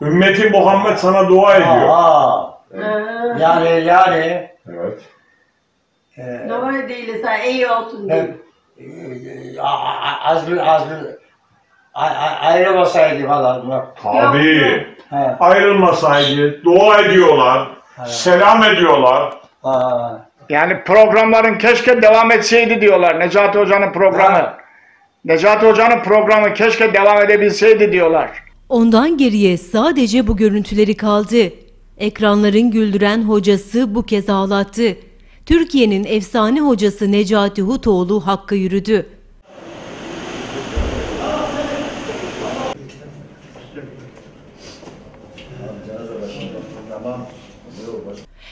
Ümmeti Muhammed sana dua ediyor. Aa, Ha. yani yani Evet. e, Normal değil sen iyi olsun diye. ben e, a- a- azgın azgın a- a- ayrılmasaydı falan. Tabii. He, Ayrılmasaydı dua ediyorlar. Selam ediyorlar. aa. Yani programların keşke devam etseydi diyorlar. Necati Hoca'nın programı. Ha. Necati Hoca'nın programı keşke devam edebilseydi diyorlar. Ondan geriye sadece bu görüntüleri kaldı. Ekranların güldüren hocası bu kez ağlattı. Türkiye'nin efsane hocası Necati Hutoğlu hakka yürüdü.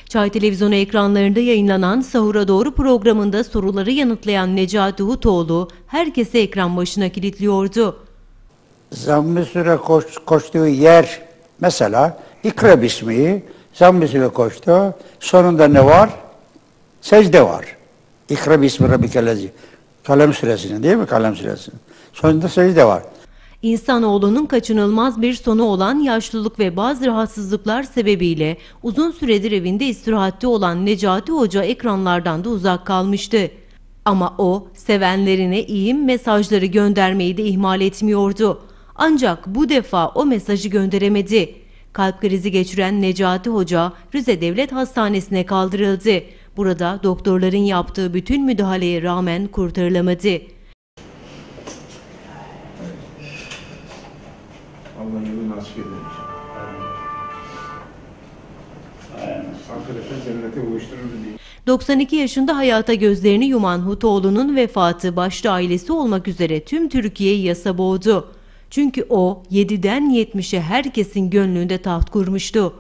Çay televizyonu ekranlarında yayınlanan Sahura Doğru programında soruları yanıtlayan Necati Hutoğlu herkese ekran başına kilitliyordu. Zamm-ı Süre koş, koştuğu yer mesela İkra bismi Zamm-ı Süre koştu. Sonunda ne var? Secde var. İkra bismi rabbikellezi. Kalem suresinin değil mi? Kalem suresinin. Sonunda secde var. İnsanoğlunun kaçınılmaz bir sonu olan yaşlılık ve bazı rahatsızlıklar sebebiyle uzun süredir evinde istirahatte olan Necati Hoca ekranlardan da uzak kalmıştı. Ama o sevenlerine iyi mesajları göndermeyi de ihmal etmiyordu. Ancak bu defa o mesajı gönderemedi. Kalp krizi geçiren Necati Hoca Rize Devlet Hastanesi'ne kaldırıldı. Burada doktorların yaptığı bütün müdahaleye rağmen kurtarılamadı. Allah yolu nasip eder. Ahirete cennete uyuşturur diye. 92 yaşında hayata gözlerini yuman Hutoğlu'nun vefatı başta ailesi olmak üzere tüm Türkiye'yi yasa boğdu. Çünkü o 7'den 70'e herkesin gönlünde taht kurmuştu.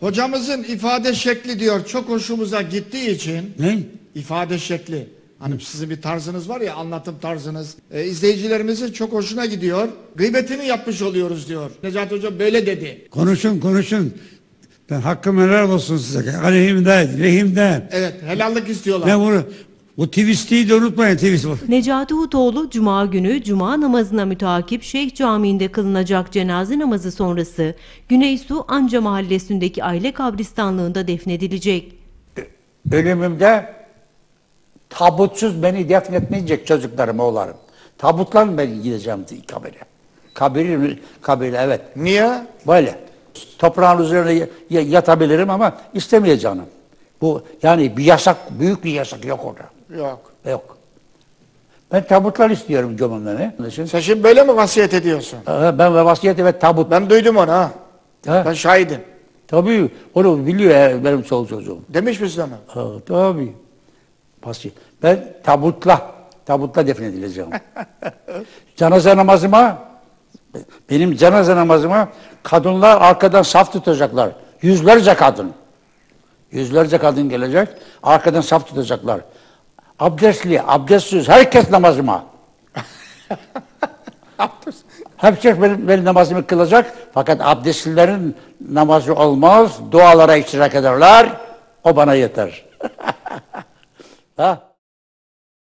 Hocamızın ifade şekli diyor çok hoşumuza gittiği için Ne? ifade şekli. Hani sizin bir tarzınız var ya anlatım tarzınız. E, izleyicilerimizin çok hoşuna gidiyor. Gıybetini yapmış oluyoruz diyor. Necati Hoca böyle dedi. Konuşun konuşun. Ben hakkım helal olsun size. Aleyhimde, lehimde. Evet helallik istiyorlar. Ben bunu, bu twist'i de unutmayın twist. Necati Hutoğlu Cuma günü Cuma namazına mütakip Şeyh Camii'nde kılınacak cenaze namazı sonrası Güneysu Anca mahallesindeki aile kabristanlığında defnedilecek. Ölümümde tabutsuz beni defnetmeyecek çocuklarım, oğlarım. Tabutla mı ben gideceğim kabire? Kabir, kabir evet. Niye? Böyle. Toprağın üzerine yatabilirim ama istemiyor canım. Bu yani bir yasak, büyük bir yasak yok orada. Yok. Yok. Ben tabutlar istiyorum gömümlerini. Sen şimdi böyle mi vasiyet ediyorsun? Ben ve vasiyeti ve tabut. Ben duydum onu ha. Ha, Ben şahidim. tabii onu biliyor ya benim çoluk çocuğum. Demiş misin onu? Ha, tabii. Vasiyet. Ben tabutla, tabutla defnedileceğim. cenaze namazıma, benim cenaze namazıma kadınlar arkadan saf tutacaklar. Yüzlerce kadın. Yüzlerce kadın gelecek, arkadan saf tutacaklar. Abdestli, abdestsiz, herkes namazıma. Herkes benim, benim namazımı kılacak. Fakat abdestlilerin namazı olmaz. Dualara iştirak ederler. O bana yeter. ha?